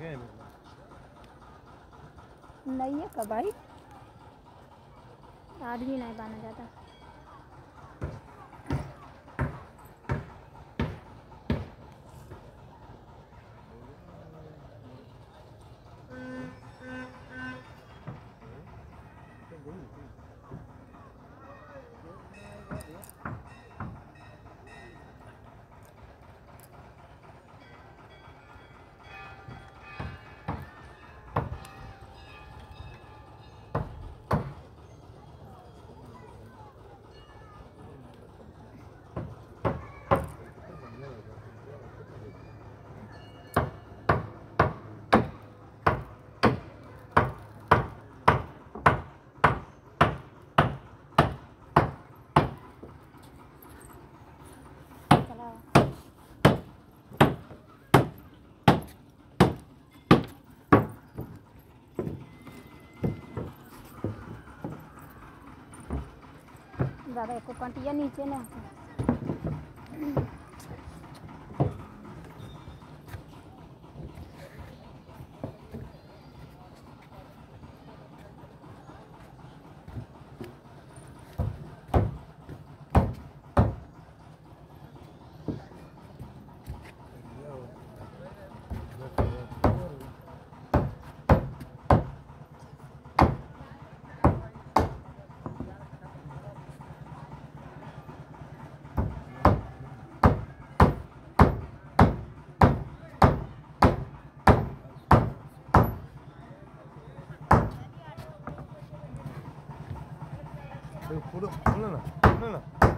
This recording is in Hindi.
गए। नहीं है कबाई आदमी नहीं बना जाता। दादा एक कंटिया नीचे ना 这个糊弄糊弄了，糊弄了。